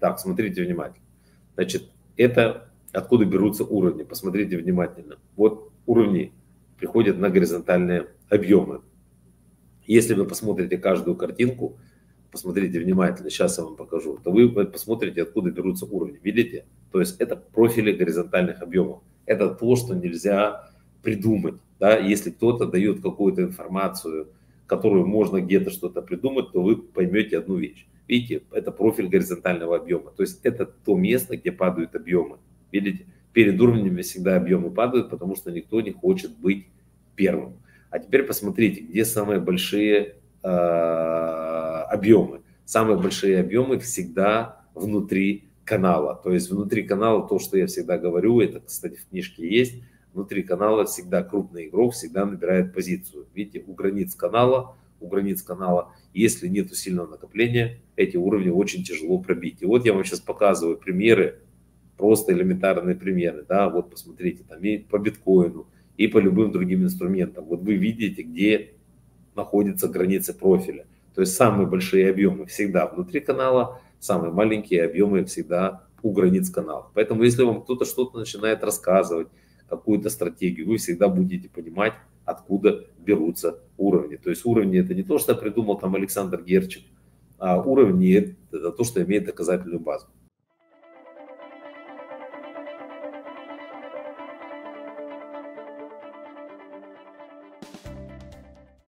Так, смотрите внимательно. Значит, это откуда берутся уровни. Посмотрите внимательно. Вот уровни приходят на горизонтальные объемы. Если вы посмотрите каждую картинку, посмотрите внимательно, сейчас я вам покажу, то вы посмотрите, откуда берутся уровни. Видите? То есть это профили горизонтальных объемов. Это то, что нельзя придумать. Да? Если кто-то дает какую-то информацию, которую можно где-то что-то придумать, то вы поймете одну вещь. Видите, это профиль горизонтального объема. То есть это то место, где падают объемы. Видите, перед уровнями всегда объемы падают, потому что никто не хочет быть первым. А теперь посмотрите, где самые большие э, объемы. Самые большие объемы всегда внутри канала. То есть внутри канала, то, что я всегда говорю, это, кстати, в книжке есть, внутри канала всегда крупный игрок всегда набирает позицию. Видите, у границ канала, у границ канала, если нет сильного накопления, эти уровни очень тяжело пробить. И вот я вам сейчас показываю примеры, просто элементарные примеры. Да, вот посмотрите, там и по биткоину, и по любым другим инструментам. Вот вы видите, где находятся границы профиля. То есть самые большие объемы всегда внутри канала, самые маленькие объемы всегда у границ канала. Поэтому если вам кто-то что-то начинает рассказывать, какую-то стратегию, вы всегда будете понимать, откуда берутся уровни. То есть уровни это не то, что придумал там Александр Герчик, а уровни это то, что имеет доказательную базу.